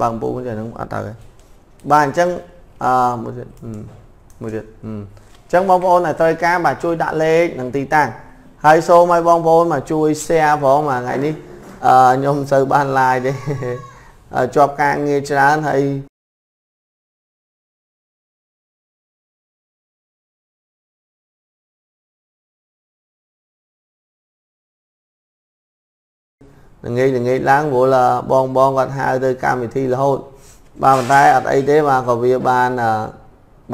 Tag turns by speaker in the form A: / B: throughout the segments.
A: បើកម្ពុជាហ្នឹងអត់ទៅទេបាទអញ្ចឹងអឺមួយទៀតមួយទៀតអញ្ចឹងបងប្អូនដែលត្រូវការបាទជួយដាក់លេខនិងទីតាំងហើយសូមឲ្យបងប្អូនមកជួយ share ផងមួយថ្ងៃនេះអឺខ្ញុំមិនសូវបាន live ទេជាប់ការងារច្រើនហើយ ល្ងាចល្ងាចឡើងព្រោះបងបងគាត់ហៅទៅកម្មវិធីរហូតបាទប៉ុន្តែអត់អីទេបាទក៏វាបាន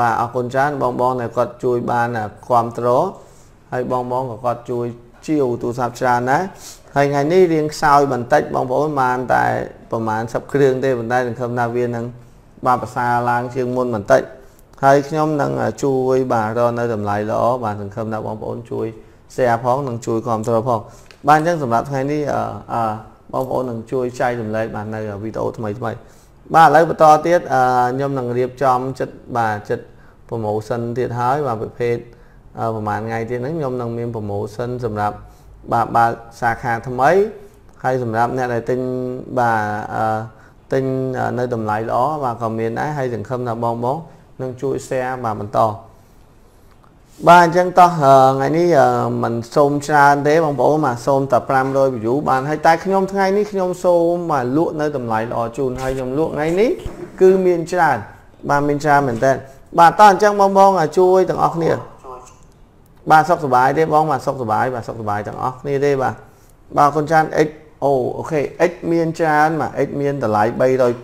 A: បាទអរគុណច្រើនបងបងដែលគាត់ជួយបានគ្រប់គ្រងហើយបងបងក៏គាត់ជួយជាវទូរស័ព្ទច្រើនដែរហើយថ្ងៃនេះរៀងខ្សោយបន្តិចបងប្អូនបានតែប្រហែល10គ្រឿងទេប៉ុន្តែសង្ឃឹមថាវានឹងបាទប្រសើរឡើងជាងមុនបន្តិចហើយខ្ញុំនឹងជួយបាទរកនៅតម្លៃល្អបាទសង្ឃឹមថាបងប្អូនជួយ share ផងនិងជួយគ្រប់គ្រងផងបាទអញ្ចឹងសម្រាប់ថ្ងៃនេះអឺ បងប្អូននឹងជួយចែករំលែកបាននៅវីដេអូថ្មីថ្មីបាទឥឡូវបន្តទៀតខ្ញុំនឹងរៀបចំចិត្តបាទចិត្ត promotion ទៀតហើយបាទប្រភេទប្រហែលថ្ងៃទៀតហ្នឹងខ្ញុំនឹងមាន promotion សម្រាប់បាទបើកសាខាថ្មីហើយសម្រាប់អ្នកដែលទិញបាទទិញនៅតម្លៃល្អបាទក៏មានដែរហើយសង្ឃឹមថាបងបងនឹងជួយ share បាទបន្ត បាទអញ្ចឹងតោះថ្ងៃនេះមិនសូមច្រើនទេបងប្អូនបាទសូមតែ500 view បានហើយតែខ្ញុំថ្ងៃនេះខ្ញុំសូមបាទលក់នៅតម្លៃល្អជូនហើយខ្ញុំលក់ថ្ងៃនេះគឺមានច្រើនបាទមានច្រើនមែនតើបាទតោះអញ្ចឹងបងបងជួយទាំងអស់គ្នាបាទសុខសប្បាយទេបងបាទសុខសប្បាយបាទសុខសប្បាយទាំងអស់គ្នាទេបាទបាទគុណចាន X អូអូខេ X មានច្រើនបាទ X មានតម្លៃ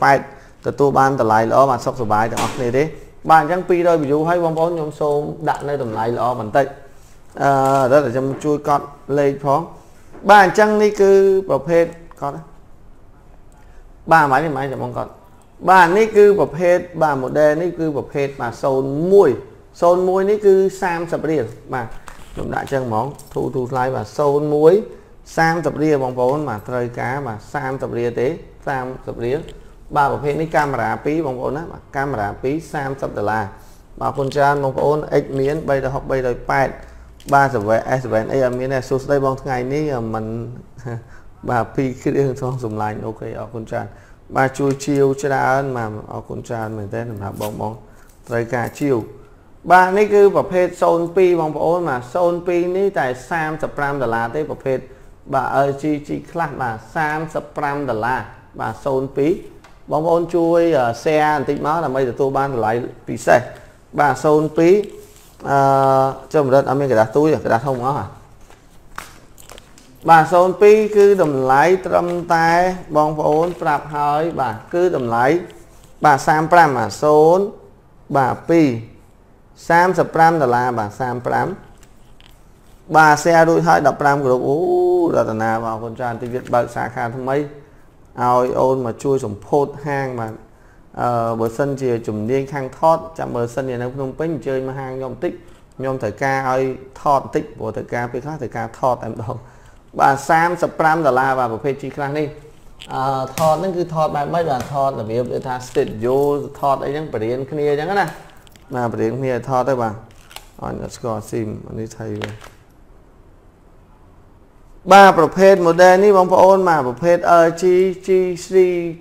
A: 380ទទួលបានតម្លៃល្អបាទសុខសប្បាយទាំងអស់គ្នាទេ បាទអញ្ចឹង200 view ហើយបងប្អូនខ្ញុំសូមដាក់នៅតម្លៃល្អបន្តិចអឺរត់តែខ្ញុំជួយកត់លេខផងបាទអញ្ចឹងនេះគឺប្រភេទកត់បាទមិនមិនចាំបងកត់បាទនេះគឺប្រភេទបាទ model នេះគឺប្រភេទបាទ01 01នេះគឺ30រៀលបាទខ្ញុំដាក់ចឹងហ្មងទូទូស្លាយបាទ01 30រៀលបងប្អូនបាទត្រូវការបាទ30រៀលទេ30រៀល បាទប្រភេទនេះកាមេរ៉ា2បងប្អូនណាបាទកាមេរ៉ា2 30ដុល្លារបាទគុណច្រើនបងប្អូន X មាន360 380បាទ S7 អីអត់មានទេសួស្ដីបងថ្ងៃនេះมันបាទពីរគ្រឿងផងសម្លាញ់អូខេអរគុណច្រើនបាទជួយជាវច្រើនបាទអរគុណច្រើនមែនទែនសម្រាប់បងបងត្រូវការជាវបាទនេះគឺប្រភេទ02បងប្អូនបាទ02នេះតែ35ដុល្លារទេប្រភេទបាទ LG G Class បាទ35ដុល្លារបាទ02 បងប្អូនជួយ share បន្តិចមកដើម្បីទទួលបានតម្លៃពិសេសបាទ02អឺចុះកម្រិតអត់មានกระดาษទូចกระดาษធំអស់ហ่ะបាទ02គឺតម្លៃត្រឹមតែបងប្អូនប្រាប់ហើយបាទគឺតម្លៃបាទ35បាទ0បាទ2 35ដុល្លារបាទ35បាទ share រួចហើយ15ក្រុមអូរតនាបងប្អូនច្រើនទីទៀតបើកសាខាថ្មី ឲ្យអូនមកជួយសម្ពោធហាងបាទអឺបើសិនជាជំនាញខាងថតចាំបើសិនជានៅភ្នំពេញអញ្ជើញមកហាងខ្ញុំបន្តិចខ្ញុំត្រូវការឲ្យថតបន្តិចព្រោះត្រូវការពេលខ្លះត្រូវការថតតែម្ដងបាទ35ដុល្លារបាទប្រភេទ G ខ្លះនេះអឺថតហ្នឹងគឺថតបែបម៉េចបាទថតរបៀបដូចថា studio ថតអីហ្នឹងបរៀនគ្នាអញ្ចឹងណាបាទបរៀនគ្នាថតទៅបាទអញស្គាល់ស៊ីមនេះថៃវិញ បាទប្រភេទ model នេះបងប្អូនបាទប្រភេទ LG G3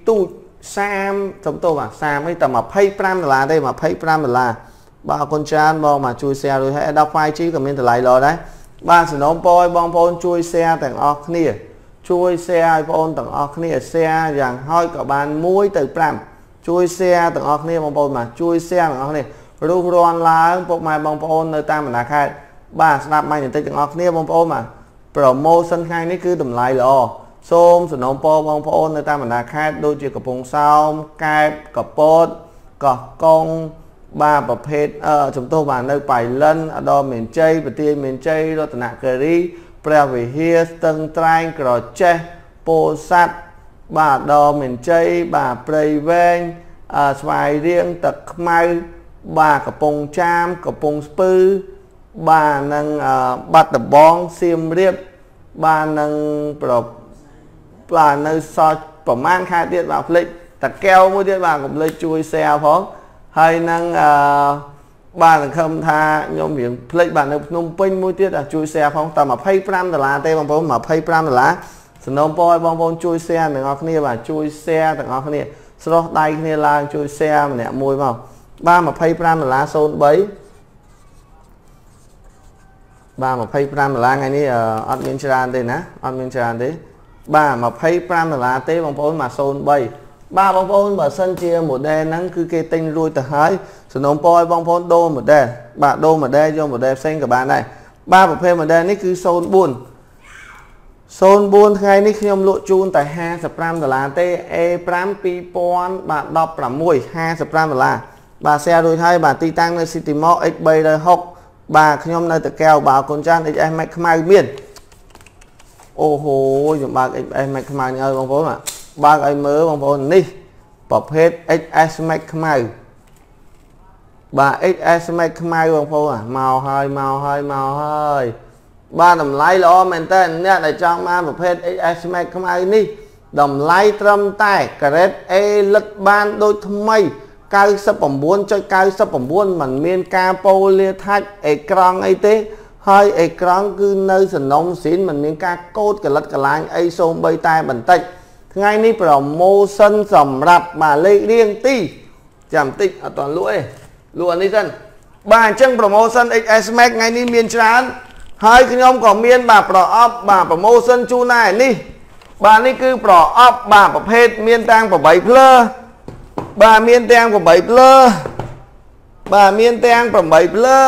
A: ទូច30សំទោសបាទ30អីតែ25ដុល្លារទេ25ដុល្លារបាទអរគុណច្រើនបងបាទជួយ share រួចហើយ Adobe 5G ក៏មានតម្លៃល្អដែរបាទសំណូមពរឲ្យបងប្អូនជួយ share ទាំងអស់គ្នា ជួយ share ឲ្យបងប្អូនទាំងអស់គ្នា share យ៉ាងហោចក៏បាន1ទៅ5ជួយ share ទាំងអស់គ្នាបងប្អូនបាទជួយ share ទាំងអស់គ្នារុះរាន់ឡើងពុកម៉ែបងប្អូននៅតាមបណ្ដាខេត្តបាទស្ដាប់ម៉ៃបន្តិចទាំងអស់គ្នាបងប្អូនបាទ promotion ថ្ងៃនេះគឺតម្លៃល្អសូមសំណូមពរបងប្អូននៅតាមបណ្ដាខេត្តដូចជាកំពង់សោមកែបកពតកោះកុងបាទប្រភេទអឺចំទោះបាទនៅបៃលិនអដមមានជ័យប្រទាយមានជ័យរតនគិរីព្រះវិហារស្ទឹងត្រែងក្រចេះពោធិ៍សាត់បាទដមមានជ័យបាទព្រៃវែងអឺស្វាយរៀងទឹកខ្មៅបាទកំពង់ចាមកំពង់ស្ពឺ បាទនឹងបាត់ដបងសៀមរាបបាទនឹងប្របាទនៅសល់ប្រហែលខែទៀតបាទផ្លេចតាកែវមួយទៀតបាទកុំភ្លេចជួយ share ផងហើយនឹងអឺបាទសង្ឃឹមថាខ្ញុំរៀងផ្លេចបាទនៅភ្នំពេញមួយទៀតជួយ share ផងតែ25ដុល្លារទេបងប្អូន25ដុល្លារសំណូមពរឲ្យបងប្អូនជួយ share ទាំងអស់គ្នាបាទជួយ share ទាំងអស់គ្នាស្រោះដៃគ្នាឡើងជួយ share ម្នាក់មួយមកបាទ25ដុល្លារ03 បាទ25ដុល្លារថ្ងៃនេះអត់មានច្រើនទេណាអត់មានច្រើនទេបាទ25ដុល្លារទេបងប្អូនមក03បាទបងប្អូនបើសិនជា model ហ្នឹងគឺគេទិញរួចទៅហើយសំណូមពរឲ្យបងប្អូនដូរ model បាទដូរ model យក model ផ្សេងក៏បានដែរបាទប្រភេទ model នេះគឺ04 04ថ្ងៃនេះខ្ញុំលក់ជូនតែ55ដុល្លារទេ A5 2000បាទ16 55ដុល្លារបាទ share រួចហើយបាទទីតាំងនៅ City Mall X360 បាទខ្ញុំនៅតកែវបាទអរគុណច្រើន XS Max ខ្មៅមានអូហូខ្ញុំបើក XS Max ខ្មៅនេះឲ្យបងប្អូនបាទបើកឲ្យមើលបងប្អូននេះប្រភេទ XS Max ខ្មៅបាទ XS Max ខ្មៅបងប្អូនមកហើយមកហើយមកហើយបាទតម្លៃល្អមែនតើអ្នកដែលចង់បានប្រភេទ XS Max ខ្មៅនេះតម្លៃត្រឹមតែការ៉េត A លិតបានដូចថ្មី 99.99มันមានការប៉ូលាថាច់អេក្រង់អីទេ ហើយអេក្រង់គឺនៅសំណុំស៊ីនมันមានការកូតកលិតកលាញអីសូម្បីតែបន្តិចថ្ងៃនេះប្រម៉ូសិនសម្រាប់បាទលេខរៀងទីចាំតិចអត់តលក់ទេលក់អានេះសិនបាទអញ្ចឹងប្រម៉ូសិន XS Max ថ្ងៃនេះមានច្រើនហើយខ្ញុំក៏មានបាទប្រអប់បាទ promotion ជូនដែរនេះបាទនេះគឺប្រអប់បាទប្រភេទមានទាំង8ភ្លើ បាទមានទាំង8ភ្លើបាទមានទាំង8ភ្លើ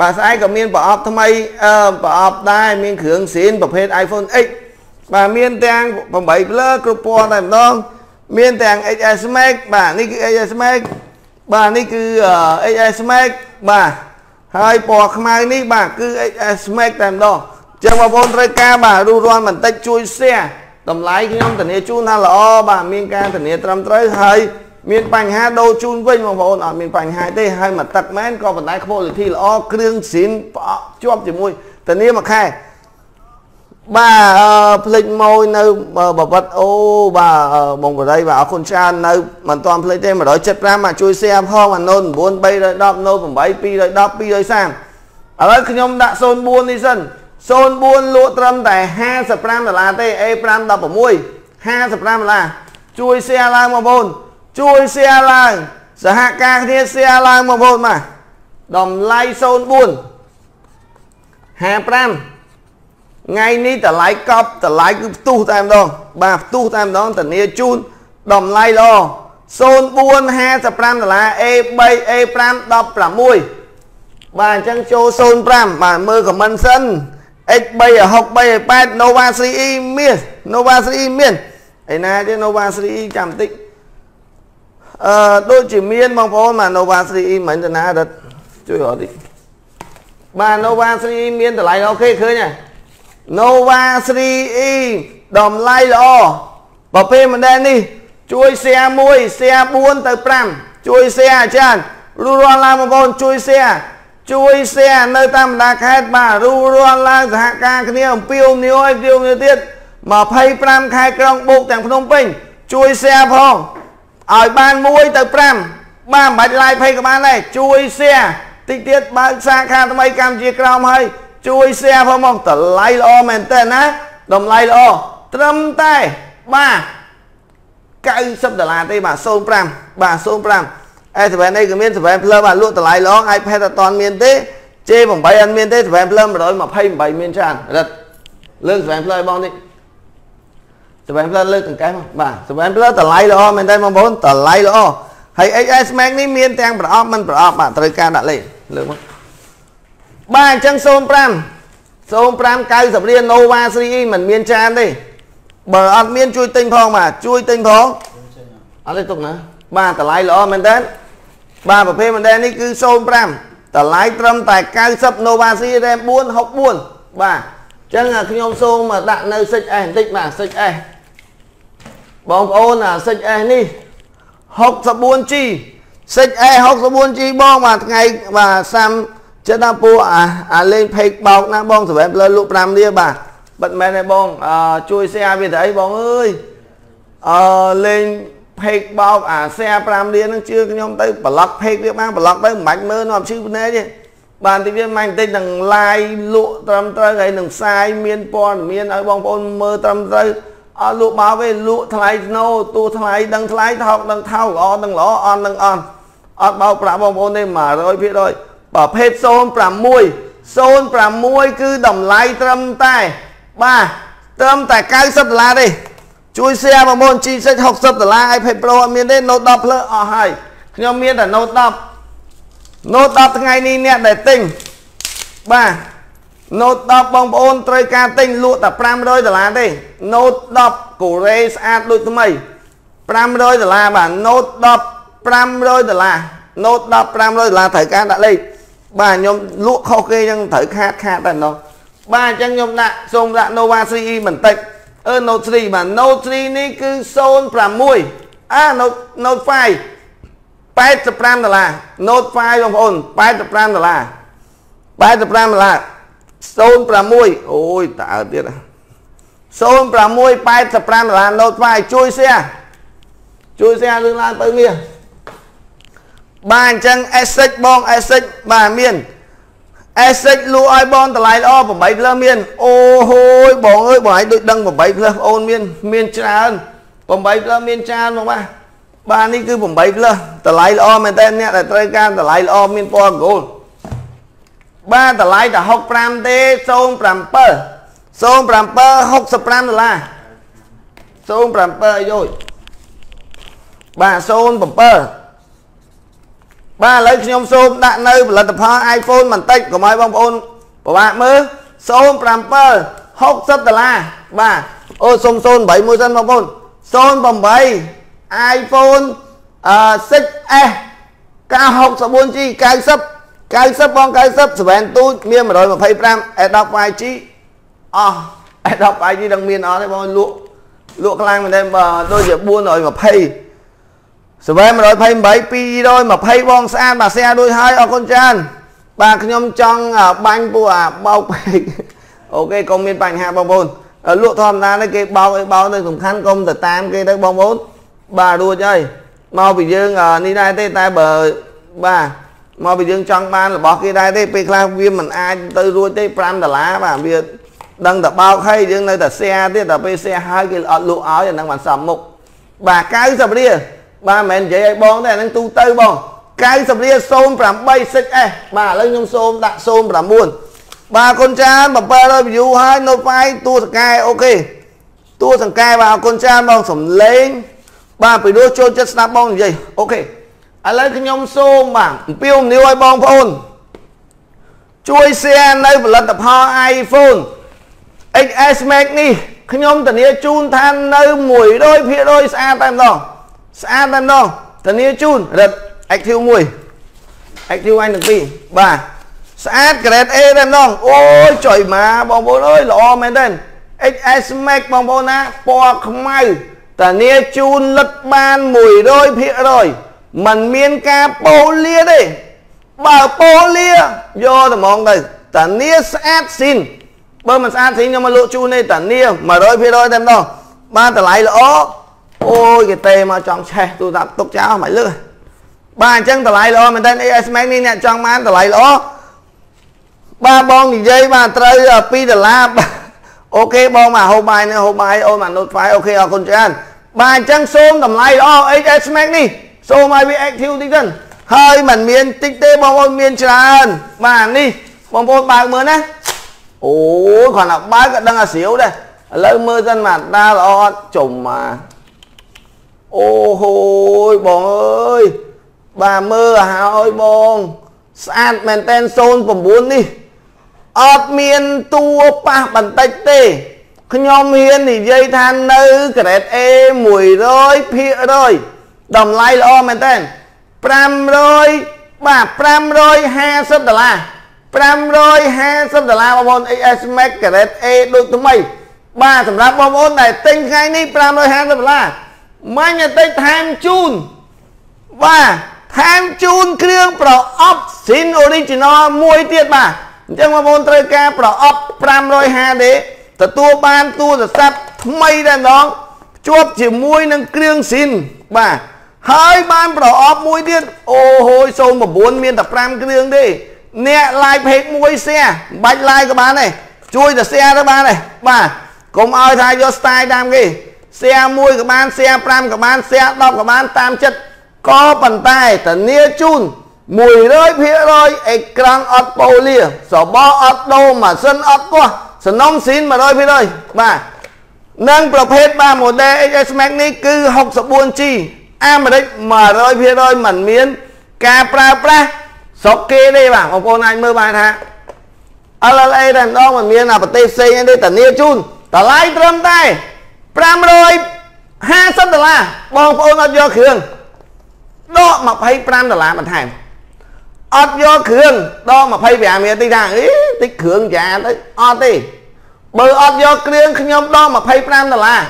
A: បាទស្អែកក៏មានប្រអប់ថ្មីអឺប្រអប់ដែរមានគ្រឿងស៊ីនប្រភេទ iPhone X បាទមានទាំង8ភ្លើគ្រប់ពណ៌តែម្ដងមានទាំង XS Max បាទនេះគឺ XS Max បាទនេះគឺ XS Max បាទហើយពណ៌ខ្មៅនេះបាទគឺ XS Max តែម្ដងចឹងបងប្អូនត្រូវការបាទរੂរាន់បន្តិចជួយ share តម្លៃខ្ញុំធានាជូនថាល្អបាទមានការធានាត្រឹមត្រូវហើយ មានបញ្ហាដូរជូនវិញបងប្អូនអត់មានបញ្ហាទេហើយមកទឹកមែនក៏បណ្ដៃ quality ល្អគ្រឿងស៊ីនប្រអប់ជាប់ជាមួយធានាមួយខែបាទផ្លេចម៉ួយនៅបបិទ្ធអូបាទបងបរិយបាទអរគុណច្រើននៅមិនទាន់ផ្លេចទេ175មកជួយ share ផងអាណូន9 310ណូ8 210 230ឥឡូវខ្ញុំដាក់04នេះសិន04លក់ត្រឹមតែ55ដុល្លារទេ A5 16 55ដុល្លារជួយ share ឡើងបងប្អូន ជួយ share ឡើងសហការគ្នា share ឡើងបងប្អូនបាទតម្លៃ04 55ថ្ងៃនេះតម្លៃកប់តម្លៃគឺផ្ទុះតែម្ដងបាទផ្ទុះតែម្ដងធានាជូនតម្លៃល្អ0455ដុល្លារ A3 A5 16បាទអញ្ចឹងចូល05បាទមើលខមមិនសិន X3 63 8 Nova 3E មាន Nova 3E មានឯណាទេ Nova 3E ចាំបន្តិច អឺដូចជាមានបងប្អូនបាទ Nova 3E មិនតាណារត់ជួយរត់តិចបាទ Nova 3E មានតម្លៃអូខេឃើញហើយ Nova 3E តម្លៃល្អប្រភេទ model នេះជួយ share 1 share 4ទៅ5ជួយ share ច្រើនរួចរាល់ឡើងបងប្អូនជួយ share ជួយ share នៅតាមបណ្ដាខេត្តបាទរួចរាល់ឡើងសហការគ្នាអំពីអំនីឲ្យពីអំនីទៀត25ខែក្រុងបូកទាំងភ្នំពេញជួយ share ផង ឲ្យបាន1ទៅ5បាទមិនបាច់ live ភ័យក៏បានដែរជួយ share តិចទៀតបើកសាខាថ្មីកម្ពុជាក្រោមហើយជួយ share ផងមកតម្លៃល្អមែនតើណាតម្លៃល្អត្រឹមតែបាទ90ដុល្លារទេបាទ05បាទ05 S7 នេះក៏មាន7 Plus បាទលក់តម្លៃល្អ iPad អត់ទាន់មានទេ J8 អត់មានទេ7 Plus 128មានច្រើនរត់លើក7 Plus ឲ្យបងនេះ 7 Plus លើកកង្កែមកបាទ7 Plus តម្លៃល្អមែនតើបងប្អូនតម្លៃល្អហើយ XS Max នេះមានទាំងប្រអប់មិនប្រអប់បាទត្រូវការដាក់លេខលើកមកបាទអញ្ចឹង05 05 90រៀល Nova 3E មិនមានចានទេបើអត់មានជួយទិញផងបាទជួយទិញផងអត់ទេទុកណាបាទតម្លៃល្អមែនតើបាទប្រភេទ model នេះគឺ05តម្លៃត្រឹមតែ90 Nova C RAM 464បាទអញ្ចឹងខ្ញុំសូមដាក់នៅ 6S បន្តិចបាទ 6S បងប្អូនអា 6S នេះ 64G 6S 64G បងបាទថ្ងៃបាទសាំចិត្តណាពូអាអាលេងផេកបោកណាបងសម្រាប់លើលក់5លាបាទបិទមែនទេបងអឺជួយ share វាទៅអីបងអើយអឺលេងផេកបោកអា share 5លាហ្នឹងជឿខ្ញុំទៅប្លុកផេកវាបានប្លុកទៅមិនបាច់មើលនាំឈឺភ្នែកទេបានទីវាមិនបន្តិចនឹង live លក់ត្រឹមត្រូវហើយនឹងផ្សាយមានព័ត៌មានឲ្យបងប្អូនមើលត្រឹមត្រូវ អត់លក់បោកទេលក់ថ្លៃស្នូទូថ្លៃដឹងថ្លៃថោកដឹងថោកល្អដឹងល្អអន់ដឹងអន់អត់បោកប្រាក់បងប្អូនទេ100%ប្រភេទ06 06គឺតម្លៃត្រឹមតែបាទត្រឹមតែ90ដុល្លារទេជួយ share បងប្អូន G6 60ដុល្លារ iPad Pro អត់មានទេ Note 10 Plus អស់ហើយខ្ញុំមានតែ Note 10 Note 10ថ្ងៃនេះអ្នកដែលទិញបាទ Note 10បងប្អូនត្រូវការទិញលក់តែ500ដុល្លារទេ Note 10កូរ៉េស្អាតដូចថ្មី500ដុល្លារបាទ Note 10 500ដុល្លារ Note 10 500ដុល្លារត្រូវការដាក់លេខបាទខ្ញុំលក់ខុសគេចឹងត្រូវខាតខាតតែម្ដងបាទអញ្ចឹងខ្ញុំដាក់សូមដាក់ Nova CE បន្តិចអឺ Note 3បាទ Note 3នេះគឺ06អា Note Note 5 85ដុល្លារ Note 5បងប្អូន85ដុល្លារ85ដុល្លារ 06អូយតើទៀត06 85ដុល្លារ Note 5ជួយ share ជួយ share លឿនឡើងទៅមាសបាទអញ្ចឹង S6 បង S6 បាទមាន S6 លក់ឲ្យបងតម្លៃល្អ8 plus មានអូហូយបងអើយបងឯងដូចដឹង8 plus អូនមានមានច្រើន8 plus មានច្រើនបងបាទបាទនេះគឺ8 plus តម្លៃល្អមែនតើអ្នកដែលត្រូវការតម្លៃល្អមានពណ៌ gold បាទតម្លៃតែ65ទេ07 07 65ដុល្លារ07យោយបាទ07បាទឥឡូវខ្ញុំសូមដាក់នៅផលិតផល iPhone បន្តិចកុំឲ្យបងប្អូនពិបាកមើល07 60ដុល្លារបាទអូ008មួយសិនបងប្អូន08 iPhone 6s 964G 90 90បង90 7ទូចមាន125 Adobe 5G អស់ Adobe 5G ដឹងមានអត់ទេបងលក់លក់ខ្លាំងមែនទេបើដូចជា420សវែ128 220បងស្អាតបាទស្អាតដូចហើយអរគុណច្រើនបាទខ្ញុំចង់បាញ់ពួកអាបោកពេកអូខេកុំមានបញ្ហាបងប្អូនលក់ធម្មតានេះគេបោកអីបោកទៅសំខាន់កុំទៅតាមគេទៅបងប្អូនបាទរួចហើយមកពីយើងនេះដែរទេតែបើបាទ មកពីយើងចង់បានរបស់គេដែរទេពេលខ្លះវាមិនអាចទៅរួចទេ5ដុល្លារបាទវាដឹងតែបោកហើយយើងនៅតែ share ទៀតតែពេល share ហើយគេអត់លក់ឲ្យអាហ្នឹងបានសំមុខបាទ90រៀលបាទមិនមែននិយាយឲ្យបងទេអានឹងទូទៅបង90រៀល08 6S បាទឥឡូវខ្ញុំសូមដាក់09បាទគុណចាន700 view ហើយ Note 5តួសកែអូខេតួសង្កែបាទអរគុណចានបងសំលេងបាទពីនោះចូលចិត្តស្ដាប់បងនិយាយអូខេ ឥឡូវខ្ញុំសូមបាទអំពាវនាវឲ្យបងប្អូន ជួយ share នៅផលិតផល iPhone XS Max នេះខ្ញុំធានាជូនថានៅ100%ស្អាតតែម្ដងស្អាតតែម្ដងធានាជូនរឹត Active 1 Active អញទាំងពីរបាទស្អាត grade A តែម្ដងអូយចុយមកបងប្អូនអើយល្អមែនទេ XS Max បងប្អូនណាពណ៌ខ្មៅតានាជូនលិតបាន100% มันមានការប៉ូលាទេបើប៉ូលាយកតែហ្មងទៅតានាស្អាតស៊ីនបើមិនស្អាតស៊ីនខ្ញុំមកលក់ជូនទេតានា100%តែម្ដងបានតម្លៃល្អអូយគេទេមកចង់ឆេះទូរស័ព្ទទុកចោលមិនលឺបាទអញ្ចឹងតម្លៃល្អមែនតើ AS Max នេះអ្នកចង់បានតម្លៃល្អបាទបងនិយាយបាទត្រូវ2ដុល្លារអូខេបងមកហូបបាយនេះហូបបាយអូនមក Note 5អូខេអរគុណច្រើនបាទអញ្ចឹងសូមតម្លៃល្អ AS Max នេះ សូមឲ្យវា active តិចទៅហើយมันមានតិចទេបងប្អូនមានច្រើនបាទនេះបងប្អូនបើកមើលណាអូយគ្រាន់តែបើកក៏ដឹងអាស្រាវដែរឥឡូវមើលសិនមកដាល្អអត់ចំមកអូហូយបងអើយបាទមើលហើយបងស្អាតមែនតែន09នេះអត់មានតួប៉ះបន្តិចទេខ្ញុំហ៊ាននិយាយថានៅ grade A 100% តម្លៃល្អមែនតើ500បាទ550ដុល្លារ550ដុល្លារបងប្អូន AS Max grade A ដូចថ្មី បាទសម្រាប់បងប្អូនដែលទិញថ្ងៃនេះ550ដុល្លារមាញ់បន្តិចថែមជូនបាទថែមជូនគ្រឿងប្រអប់ Sin Original មួយទៀតបាទអញ្ចឹងបងប្អូនត្រូវការប្រអប់ 550D ទទួលបានទូរស័ព្ទថ្មីតែម្ដងជាប់ជាមួយនឹងគ្រឿង Sin បាទ ហើយបានប្រអប់មួយទៀតអូហូយ09មានតែ5គ្រឿងទេអ្នក live page មួយ share មិនបាច់ live ក៏បានដែរជួយតែ share ទៅបានដែរបាទកកុំឲ្យថាយក style តាមគេ share 1ក៏បាន share 5ក៏បាន share 10ក៏បានតាមចិត្តក៏ប៉ុន្តែធានាជូន100%អេក្រង់អត់ប៉ូលាសបអត់ដូរម៉ាស៊ីនអត់ទាស់សំណុំស៊ីន100%បាទនិងប្រភេទបាទ model XS Max នេះគឺ 64G អាមេរិក100%មិនមាន ការប្រើប្រាស់ស្រុកគេទេបាទបងប្អូនអាចមើលបានថា LLA តែម្ដងមិនមានអាប្រទេសផ្សេងទេតានាជូនតម្លៃត្រឹមតែ550ដុល្លារបងប្អូនអត់យកគ្រឿងដក25ដុល្លារបន្ថែមអត់យកគ្រឿងដក25មានទីថាអីតិចគ្រឿងចាទៅអត់ទេបើអត់យកគ្រឿងខ្ញុំដក25ដុល្លារ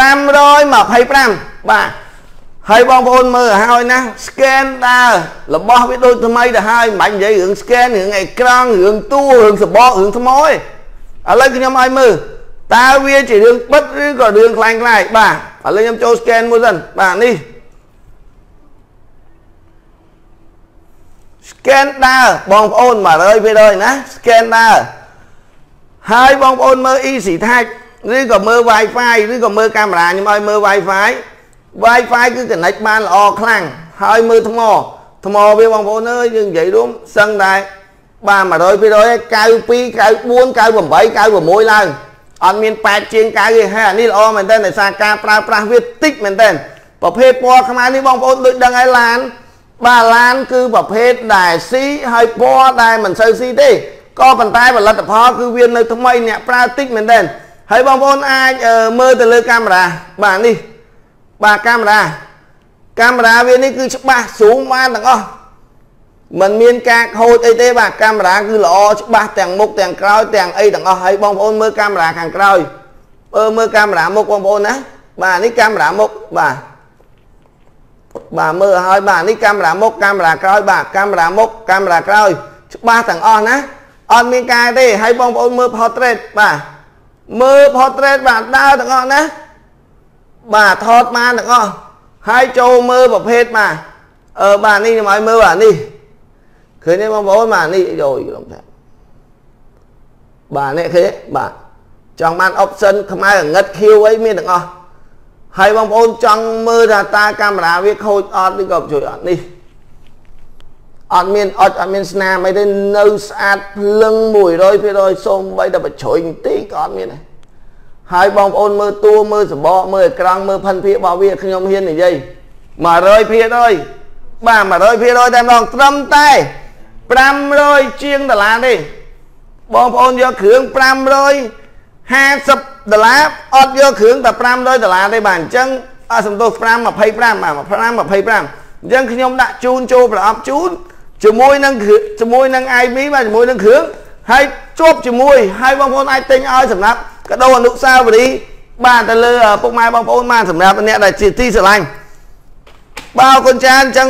A: 525បាទ ហើយបងប្អូនមើលហើយណា scan ដើររបស់វាដូចថ្មីទៅហើយមិនបាច់និយាយរឿង scan រឿងអេក្រង់រឿងតួរឿងសបករឿងថ្មឯងឥឡូវខ្ញុំឲ្យមើលតើវាជារឿងបិទឬក៏រឿងខ្លាំងខ្លាយបាទឥឡូវខ្ញុំចូល scan មួយសិនបាទនេះ scan ដើរបងប្អូន100%ណា scan ដើរហើយបងប្អូនមើល easy tag ឬក៏មើល wifi ឬក៏មើលកាមេរ៉ាខ្ញុំឲ្យមើល wifi wifi គឺ connect បានល្អខ្លាំងហើយមើលថ្មថ្មវាបងប្អូនអើយយើងនិយាយរួមសឹងតែបាទ100%ហើយ92 94 98 96ឡើងអត់មាន8ជាង9ទេហើយអានេះល្អមែនតើដោយសារការប្រើប្រាស់វាតិចមែនតើប្រភេទពណ៌ខ្មែរនេះបងប្អូនដូចដឹងហើយឡាន បាទឡានគឺប្រភេទដែលស៊ីហើយពណ៌ដែលមិនសូវស៊ីទេក៏ប៉ុន្តែផលិតផលគឺវានៅថ្មីអ្នកប្រើតិចមែនតើហើយបងប្អូនអាចមើលទៅលើកាមេរ៉ាបាទនេះ បាទកាមេរ៉ាកាមេរ៉ាវានេះគឺច្បាស់ស្រូងបានទាំងអស់มันមានការខូចអីទេបាទកាមេរ៉ាគឺល្អច្បាស់ទាំងមុខទាំងក្រោយទាំងអីទាំងអស់ហើយបងប្អូនមើលកាមេរ៉ាខាងក្រោយអឺមើលកាមេរ៉ាមុខបងប្អូនណាបាទនេះកាមេរ៉ាមុខបាទបាទមើលឲ្យបាទនេះកាមេរ៉ាមុខកាមេរ៉ាក្រោយបាទកាមេរ៉ាមុខកាមេរ៉ាក្រោយច្បាស់ទាំងអស់ណាអត់មានការទេហើយបងប្អូនមើល portrait បាទមើល portrait បាទដើរទាំងអស់ណា បាទថតបានទាំងអស់ហើយចូលមើលប្រភេទបាទអឺបាទនេះខ្ញុំឲ្យមើលបាទនេះឃើញទេបងប្អូនបាទនេះយកក្រុមថាបាទនេះឃើញបាទចង់បាន option ខ្មែរងឹត Q អីមានទាំងអស់ហើយបងប្អូនចង់មើលថាតើកាមេរ៉ាវាខូចអត់ឬក៏ជួយអត់នេះអត់មានអត់អត់មានស្នាមអីទេនៅស្អាតភ្លឹង100%សូម្បីតែបញ្ជ្រុញបន្តិចក៏អត់មានដែរ ហើយបងប្អូនមើលតួមើលសបកមើលអេក្រង់មើលផិនភារបស់វាខ្ញុំហ៊ាននិយាយ100%អើយបាទ100%តែម្ដងត្រឹមតែ500ជាងដុល្លារទេបងប្អូនយកគ្រឿង550ដុល្លារអត់យកគ្រឿងតែ500ដុល្លារទេបាទអញ្ចឹងអត់សំទោស5 25បាទ5 25អញ្ចឹងខ្ញុំដាក់ជូនចូលប្រអប់ជូនជាមួយនឹងជាមួយនឹង IB បាទជាមួយនឹងគ្រឿងហើយជាប់ជាមួយហើយបងប្អូនអាចទិញឲ្យសម្រាប់កដោអនុស្សាវរីយ៍បាទទៅលើពុកម៉ែបងប្អូនបានសម្រាប់អ្នកដែលជាទីស្រឡាញ់បាទអរគុណចានអញ្ចឹង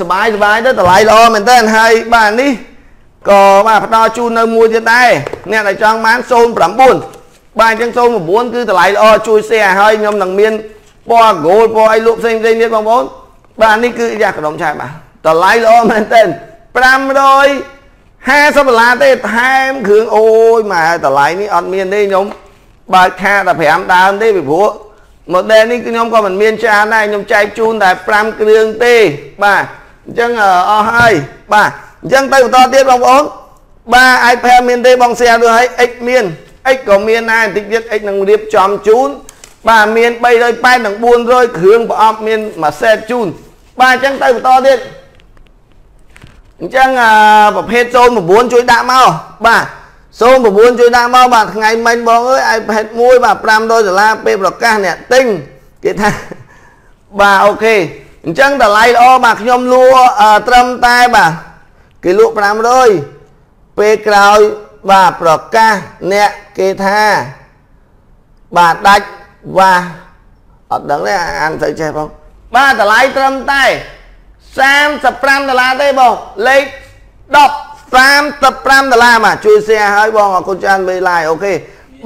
A: សบายសบายទៅតម្លៃល្អមែនតើហើយបាទនេះក៏បាទផ្ដល់ជូននៅមួយទៀតដែរអ្នកដែលចង់បាន09បាទអញ្ចឹង09គឺតម្លៃល្អជួយ share ឲ្យខ្ញុំនឹងមានពណ៌ gold ពណ៌អីលក់ផ្សេងផ្សេងទៀតបងប្អូនបាទនេះគឺយ៉ាកដុំឆាយបាទតម្លៃល្អមែនតើ500 50ដុល្លារទេថែមគ្រឿងអូយម៉ែតម្លៃនេះអត់មានទេខ្ញុំបើកខា15ដើមទេពីព្រោះ model នេះខ្ញុំក៏មិនមានច្រើនដែរខ្ញុំចែកជូនតែ5គ្រឿងទេបាទអញ្ចឹងអស់ហើយបាទអញ្ចឹងទៅបន្តទៀតបងប្អូនបាទ iPad មានទេបង share ដូចឲ្យ X មាន X ក៏មានដែរបន្តិចទៀត X នឹងរៀបចំជូនបាទមាន380និង400គ្រឿងប្រអប់មានមួយសេតជូនបាទអញ្ចឹងទៅបន្តទៀត អញ្ចឹងប្រភេទ09ជួយដាក់មកបាទ09ជួយដាក់មកបាទថ្ងៃមិញបងអើយ iPad មួយបាទ500ដុល្លារពេលប្រកាសអ្នកទិញគេថាបាទអូខេអញ្ចឹងតម្លៃល្អបាទខ្ញុំលក់ត្រឹមតែបាទគេលក់500ពេលក្រោយបាទប្រកាសអ្នកគេថាបាទដាច់វ៉ាអត់ដឹងទេអានទៅចេះបងបាទតម្លៃត្រឹមតែ 35ដុល្លារទេបងលេខ10 35ដុល្លារបាទជួយ share ឲ្យបងអរគុណច្រើនមេឡាយអូខេ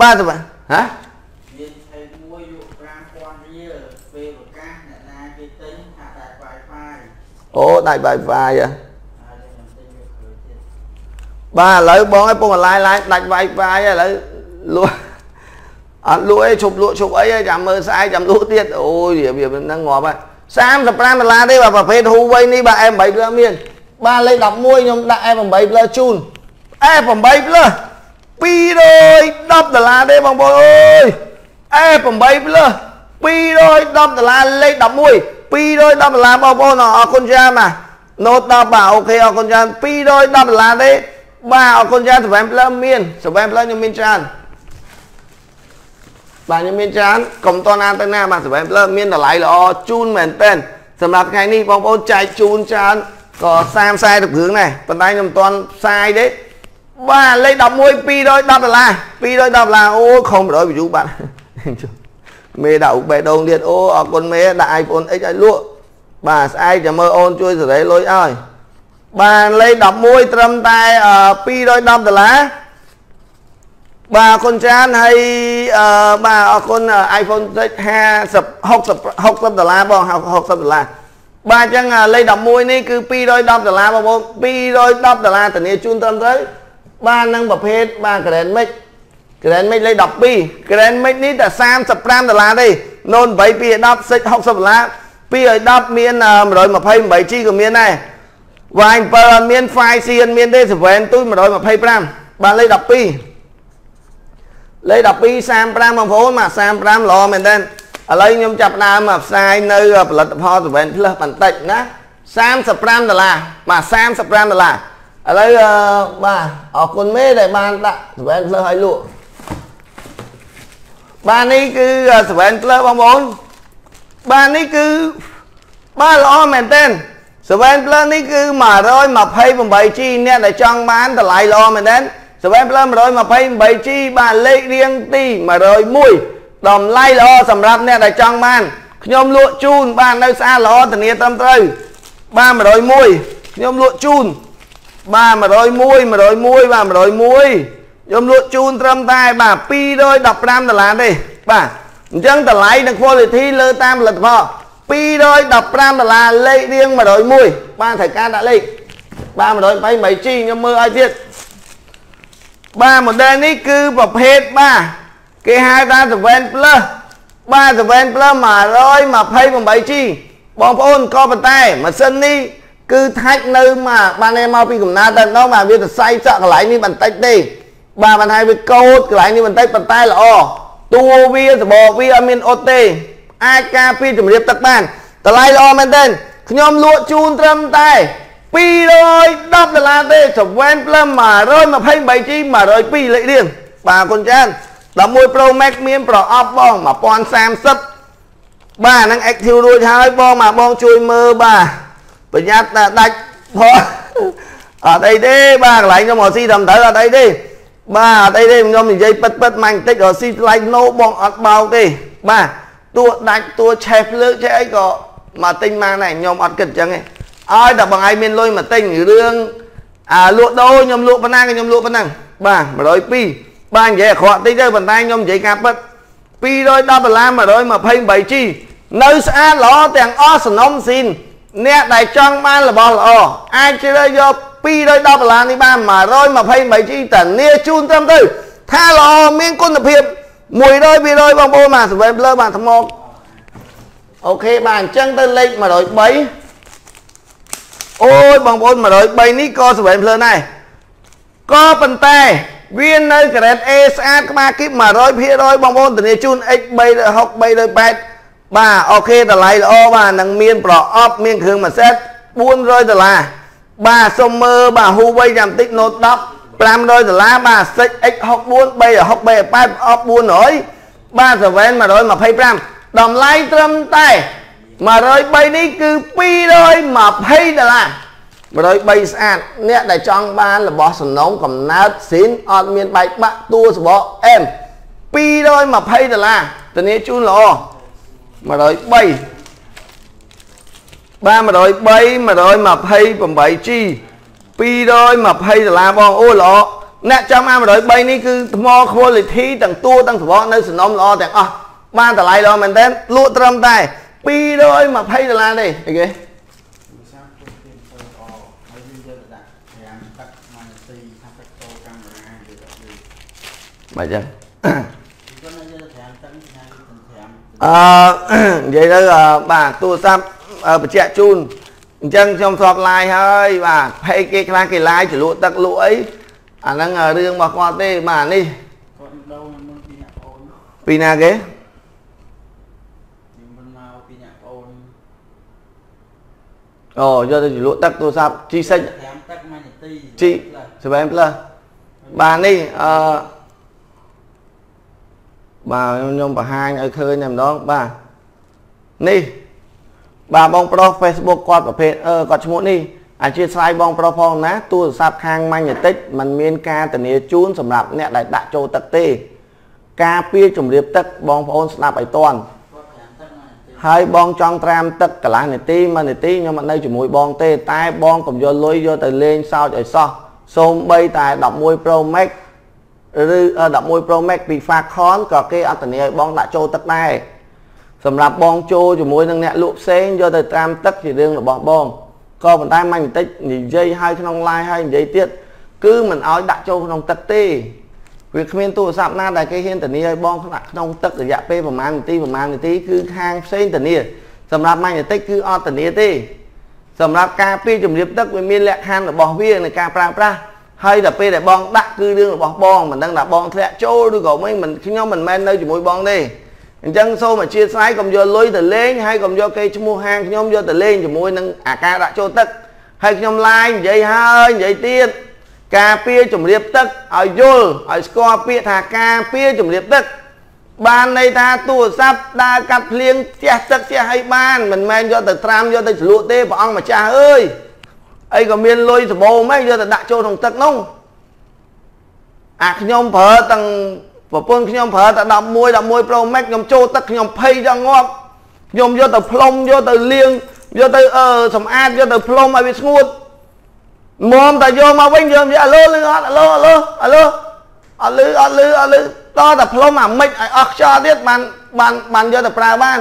A: បាទហ៎មាន
B: 21យក5000រៀលពេលប្រកាសអ្នកណាគេទិញថាដាច់ Wi-Fi
A: អូដាច់ Wi-Fi ហ៎បាទឥឡូវបងឲ្យពងឡាយឡាយដាច់ Wi-Fi ឥឡូវលួអត់លក់អីឈប់លក់ឈប់អីចាំមើលស្អែកចាំលក់ទៀតអូយវាវាហ្នឹងងាប់ហើយ 35ដុល្លារទេបាទប្រភេទ Huawei នេះបាទ M8 Plus មានបាទលេខ11ខ្ញុំដាក់ M8 Plus ជូន F8 Plus 210ដុល្លារទេបងប្អូនអើយ F8 Plus 210ដុល្លារលេខ11 210ដុល្លារបងប្អូនអរគុណច្រើនបាទ Note 10បាទអូខេអរគុណច្រើន210ដុល្លារទេបាទអរគុណច្រើន7 Plus មាន7 Plus ខ្ញុំមានច្រើន បាទខ្ញុំមានច្រើនកុំតណាទៅណាបាទ7 Plus មានតម្លៃល្អជូនមែនតើសម្រាប់ថ្ងៃនេះបងប្អូនចែកជូនច្រើនក៏30 40គ្រឿងដែរប៉ុន្តែខ្ញុំមិនទាន់ផ្សាយទេបាទលេខ11 210ដុល្លារ210ដុល្លារអូខំ100 view បាទមេដាក់ឧបេដងទៀតអូអរគុណមេដាក់ iPhone X ឲ្យលក់បាទស្អែកចាំមើលអូនជួយសេរីលុយឲ្យបាទលេខ11ត្រឹមតែ210ដុល្លារ បាទអរគុណច្រើនហើយអឺបាទអរគុណ iPhone 50 60 60ដុល្លារបង60ដុល្លារបាទអញ្ចឹងលេខ11នេះគឺ210ដុល្លារបងប្អូន210ដុល្លារធានាជូនត្រឹមត្រូវបាទនឹងប្រភេទបាទ Grand Mix Grand Mix លេខ12 Grand Mix នេះតែ35ដុល្លារទេ Note 8 210 Six 60ដុល្លារ210មាន 128G ក៏មានដែរ Wine 7អត់មាន 5C អត់មានទេ7ទូច125បាទលេខ12 លេខ12 35បងប្អូនបាទ35ល្អមែនតើឥឡូវខ្ញុំចាប់ដើមផ្សាយនៅផលិតផល7 Plus បន្តិចណា35ដុល្លារបាទ35ដុល្លារឥឡូវបាទអរគុណមេដែលបានដាក់7 Plus ឲ្យលក់បាទនេះគឺ7 Plus បងប្អូនបាទនេះគឺបាទល្អមែនទែន7 Plus នេះគឺ 128G អ្នកដែលចង់បានតម្លៃល្អមែនទែ ន7 Plus 128G បាទលេខរៀងទី101តម្លៃល្អសម្រាប់អ្នកដែលចង់បានខ្ញុំលក់ជូនបាទនៅស្អាតល្អធានាត្រឹមត្រូវបាទ101ខ្ញុំលក់ជូនបាទ101 101បាទ101ខ្ញុំលក់ជូនត្រឹមតែបាទ215ដុល្លារទេបាទអញ្ចឹងតម្លៃនិង quality លើតាមផលិតផល215ដុល្លារលេខរៀង101បានត្រូវការដាក់លេខបាទ 128G ខ្ញុំមើលឲ្យទៀត បាទ model នេះគឺប្រភេទបាទគេហៅថា7 plus បាទ7 plus 128G បងប្អូនក៏ប៉ុន្តែម៉ាស៊ីននេះគឺថាច់នៅមកបានឯមកពីកំណើតតែម្ដងបាទវាសរសៃសក់កន្លែងនេះបន្តិចទេបាទបានហើយវាកោតកន្លែងនេះបន្តិចប៉ុន្តែល្អតួវាសបកវាអត់មានអត់ទេ អាចការពារជំរាបទឹកបានតម្លៃល្អមែនទែនខ្ញុំលក់ជូនត្រឹមតែ 210ដុល្លារទេ7 Plus 128G 102លេខរៀងបាទគុណចាន11 Pro Max មានប្រអប់បង1030បាទហ្នឹង Active រួចហើយបងមកបងជួយមើលបាទប្រញាប់ដាច់ផងអត់អីទេបាទកន្លែងខ្ញុំមកស៊ីត្រឹមត្រូវអត់អីទេបាទអត់អីទេខ្ញុំនិយាយពិតពិតម៉ាញ់តិចរស៊ីថ្លៃណូបងអត់បោកទេបាទតួដាច់តួឆេះលើកចេះអីក៏មកទិញមកដែរខ្ញុំអត់គិតអញ្ចឹងទេ ឲ្យតែបងឯងមានលុយមកទិញរឿងអាលក់ដូរខ្ញុំលក់ប៉ុណ្ណាក៏ខ្ញុំលក់ប៉ុណ្ណឹងបាទ102បាទនិយាយអាក្រក់តិចទៅប៉ុន្តែខ្ញុំនិយាយការពិត210ដុល្លារ 128G នៅស្អាតល្អទាំងអស់សំណុំស៊ីនអ្នកដែលចង់បានរបស់ល្អអាចជ្រើសយក210ដុល្លារនេះបាន 128G តានាជូនត្រឹមទៅថាល្អមានគុណភាព100%បងប្អូនបាទសម្រាប់លើបាទថ្មអូខេបាទអញ្ចឹងទៅលេខ103 អូយបងប្អូន103នេះក៏សម្រាប់ភ្លើដែរក៏ប៉ុន្តែវានៅក្រេត A ស្អាតក្បាលគីប100%បងប្អូនធានាជូន X360 380បាទអូខេតម្លៃល្អបាទនឹងមានប្រអប់មានគ្រឿងម៉ាសេត400ដុល្លារបាទសុំមើលបាទ Huawei ចាំតិច Note 10 500ដុល្លារបាទ Six X64 360 380អប់400បាទ7 125តម្លៃត្រឹមតែ 103នេះគឺ220ដុល្លារ103ស្អាតអ្នកដែលចង់បានរបស់សំណុំកំណើតស៊ីនអត់មានបែកបាក់តួសបកអែម220ដុល្លារធានាជូនល្អ103បាទ103 128G 220ដុល្លារបងអូល្អអ្នកចាំអា103នេះគឺថ្ម quality ទាំងតួទាំងសបកនៅសំណុំល្អទាំងអស់បានតម្លៃល្អមែនទែនលក់ត្រឹមតែ 220ដុល្លារទេអីគេបាទចឹងអឺនិយាយទៅបាទទូរស័ព្ទបញ្ជាក់ជូនអញ្ចឹងខ្ញុំស្ប live ហើយបាទផេកគេខ្លះគេ live ចលក់ទឹកលក់អីអាហ្នឹងរឿងរបស់គាត់ទេបាទនេះ
B: គាត់ដូរនឹងពីអ្នកប្អូន
A: ពីណាគេ
B: ខ្ញុំមិនមកពីអ្នកប្អូន
A: អូយកទៅចលក់ទឹកទូរស័ព្ទ G6
B: 5ទឹក1នាទី
A: G 7 plus បាទនេះអឺបាទខ្ញុំបង្ហាញឲ្យឃើញតែម្ដងបាទនេះបាទបងប្រុស Facebook គាត់ប្រភេទអឺគាត់ឈ្មោះនេះអធិស្ឋានបងប្រុសផងណាទូរស័ព្ទខាងម៉ាញ់តិចมันមានការធានាជូនសម្រាប់អ្នកដែលដាក់ចូលទឹកទេ ការពៀជំរាបទឹកបងប្អូនស្ដាប់ឲ្យតាន់ ហើយបងចង់ត្រាំទឹកកន្លះនាទី1នាទីខ្ញុំអត់នៅជាមួយបងទេតែបងកុំយកលុយយកទៅលេងសើចឲ្យសោះសូម្បីតែ11 Pro Max ឬ11 Pro Max ពី Facon ក៏គេអត្តនាឲ្យបងដាក់ចូលទឹកដែរសម្រាប់បងចូលជាមួយនឹងអ្នកលក់ផ្សេងយកទៅត្រាំទឹកជារឿងរបស់បងក៏ប៉ុន្តែមិនបន្តិចនិយាយឲ្យក្នុង live ឲ្យនិយាយទៀតគឺមិនឲ្យដាក់ចូលក្នុងទឹកទេ វាគ្មានទូរស័ព្ទណាដែលគេហ៊ានធានាឲ្យបងដាក់ក្នុងទឹករយៈពេលប្រហែលនាទីប្រហែលនាទីគឺខាងផ្សេងធានាសម្រាប់ម៉ាញ់តិចគឺអត់ធានាទេសម្រាប់ការពីជំរាបទឹកវាមានលក្ខខណ្ឌរបស់វាในការប្រើប្រាស់ហើយដល់ពេលដែលបងដាក់គឺរឿងរបស់បងមិនដឹងថាបងធ្លាក់ចូលឬក៏មិនមិនខ្ញុំមិនមែននៅជាមួយបងទេអញ្ចឹងសូមអធិស្ឋានកុំយកលុយទៅលេងហើយកុំយកគេឈ្មោះហាងខ្ញុំយកទៅលេងជាមួយនឹងអាការដាក់ចូលទឹកហើយខ្ញុំឡាយនិយាយហើយនិយាយទៀត ការពារជំរាបទឹកឲ្យយល់ឲ្យស្គាល់ពាក្យថាការពារជំរាបទឹក បានន័យថាទូរស័ព្ទដើរកាត់ភ្លៀងផ្ទះទឹកផ្ទះឲ្យបានមិនមែនយកទៅត្រាំយកទៅជ្រលក់ទេព្រះអង្គម្ចាស់អើយអីក៏មានលុយសបោម៉េចយកទៅដាក់ចូលក្នុងទឹកនោះអាខ្ញុំប្រើទាំងប្រពន្ធខ្ញុំប្រើតែ11 11 Pro Max ខ្ញុំចូលទឹកខ្ញុំភ័យដល់ងាប់ខ្ញុំយកទៅផ្លុំយកទៅលាងយកទៅអឺសម្អាតយកទៅផ្លុំឲ្យវាស្ងួត មុំតែយកមកវិញយកនិយាយអាឡូលឺអត់អាឡូអាឡូអាឡូអត់លឺអត់លឺអត់លឺតតែផ្លុំអាមិចឲ្យអស់ខ្យល់ទៀតបានបានបានយកទៅប្រើបាន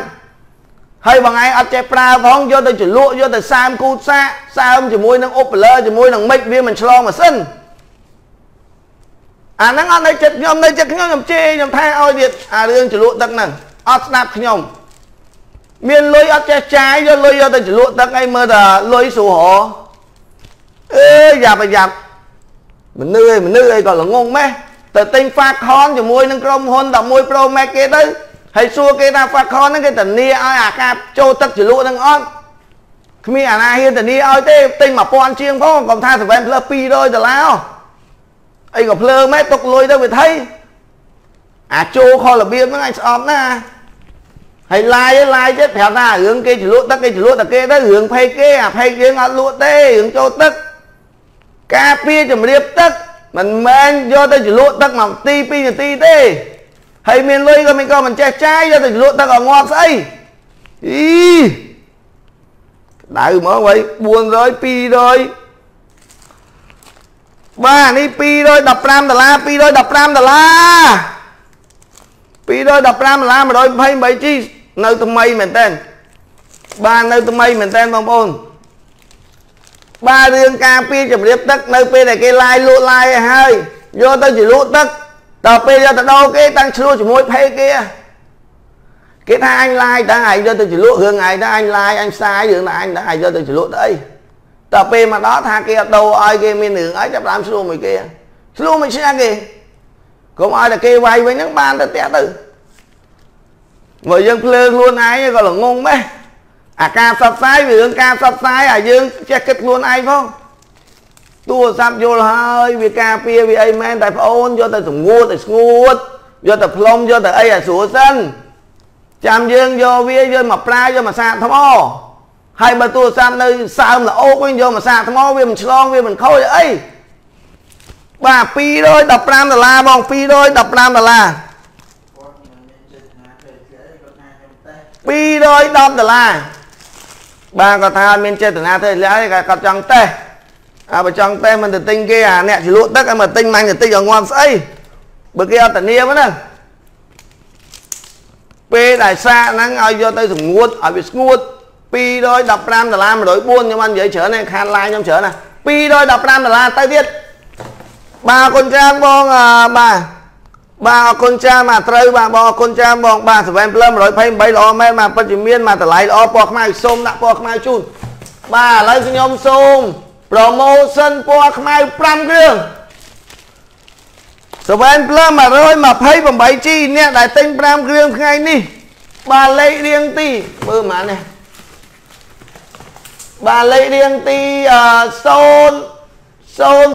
A: ហើយបងឯងអត់ចេះប្រើផងយកទៅចលក់យកទៅសើមគូតសាកសើមជាមួយនឹងអុបលើជាមួយនឹងមិចវាមិនឆ្លងម៉ាស៊ីនអាហ្នឹងអត់នៅចិត្តខ្ញុំនៅចិត្តខ្ញុំខ្ញុំជេរខ្ញុំថាឲ្យទៀតអារឿងចលក់ទឹកហ្នឹងអត់ស្ដាប់ខ្ញុំមានលុយអត់ចេះចាយយកលុយយកទៅចលក់ទឹកអីមើលតែលុយស្រួល អើយយ៉ាប់យ៉ាប់មនុស្សអីមនុស្សអីក៏ល្ងងម៉េះទៅទិញ Facon ជាមួយនឹងក្រុមហ៊ុន11 Pro Max គេទៅហើយសួរគេថា Facon ហ្នឹងគេធានាឲ្យអាការចូលទឹកចលក់ហ្នឹងអត់គ្មានអាណាហ៊ានធានាឲ្យទេទិញ1000ជាងផងកុំថា7 plus 200ដុល្លារអីក៏ភ្លើម៉េចទុកលុយទៅវាថៃអាចូលខលរបៀបហ្នឹងអញស្អប់ណាហើយឡាយឡាយទៀតប្រាប់ថារឿងគេចលក់ទឹកគេចលក់តែគេទៅរឿងផេកគេអាផេកយើងអត់លក់ទេរឿងចូលទឹក ការពារជំរាបទឹកមិនមែនយកទៅចលក់ទឹកមួយនាទី2នាទីទេហើយមានលុយក៏មិនក៏មិនចេះចាយយកទៅលក់ទឹកឲ្យងាប់ស្អីអីដៅហ្មងវិញ400 200បាទនេះ215ដុល្លារ215ដុល្លារ215ដុល្លារ 128G នៅថ្មីមែនតើបាទនៅថ្មីមែនតើបងប្អូន បាទរឿងការពីជំរាបទឹកនៅពេលដែលគេឡាយលក់ឡាយឲ្យហើយយកទៅជាលក់ទឹកដល់ពេលយកទៅដោគេតាំងឆ្លោះជាមួយផេគេគេថាអញឡាយតាំងឯងយកទៅជាលក់រឿងឯងតាំងអញឡាយអញផ្សាយរឿងតែអញតាំងឯងយកទៅជាលក់ទៅអីតើពេលមកដល់ថាគេអត់ដោឲ្យគេមានរឿងអីចាប់ដើមឆ្លោះមួយគេឆ្លោះមួយឆ្ងាគេកុំឲ្យតែគេវាយវិញហ្នឹងបានទៅផ្ទះទៅមកយើងភ្លើខ្លួនឯងក៏ល្ងងដែរ អាការផ្សព្វផ្សាយវារឿងការផ្សព្វផ្សាយអាយើងចេះគិតខ្លួនឯងផងទូរស័ព្ទយល់ហើយវាការពារវាអីមែនតែប្អូនយកទៅស្ងួតទៅស្ងួតយកទៅផ្លុំយកទៅអីឲ្យស្រួលសិនចាំយើងយកវាយកមកប្រើយកមកសាកថ្មហើយបើទូរស័ព្ទនៅសើមល្អោកវិញយកមកសាកថ្មវាមិនឆ្លងវាមិនខូចអីបាទ215ដុល្លារបង215ដុល្លារ210ដុល្លារ បាទគាត់ថាមានចេតនាធ្វើលាយគាត់ចង់តេស្តអាបើចង់តេស្តមិនទៅទិញគេអាអ្នកជលក់ទឹកឲ្យមកទិញម៉ាញ់ទៅតិចឲ្យងាប់ស្អីបើគេអត់ធានាហ្នឹងពេលដែលសាកហ្នឹងឲ្យយកទៅស្ងួតឲ្យវាស្ងួត215ដុល្លារ104ខ្ញុំបាននិយាយច្រើនហ្នឹងខានឡាយខ្ញុំច្រើនណា215ដុល្លារទៅទៀតបាទគុណច្រើនបងបាទ បាទអរគុណចាមកត្រូវបាទបងអរគុណចាបងបាទ7 Plus 128ល្អមែនបាទពិតជាមានមកតម្លៃល្អពណ៌ខ្មៅសូមដាក់ពណ៌ខ្មៅជូនបាទឥឡូវខ្ញុំសូម promotion ពណ៌ខ្មៅ5គ្រឿង7 Plus 128G អ្នកដែលទិញ5គ្រឿងថ្ងៃនេះបាទលេខរៀងទីមើលប៉ុន្មាននេះបាទលេខរៀងទី0 0